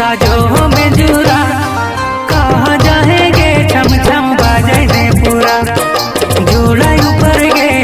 जो साजो बेजुरा कह जाएँगे? छम छम बाजे पूरा। झूला ऊपर गे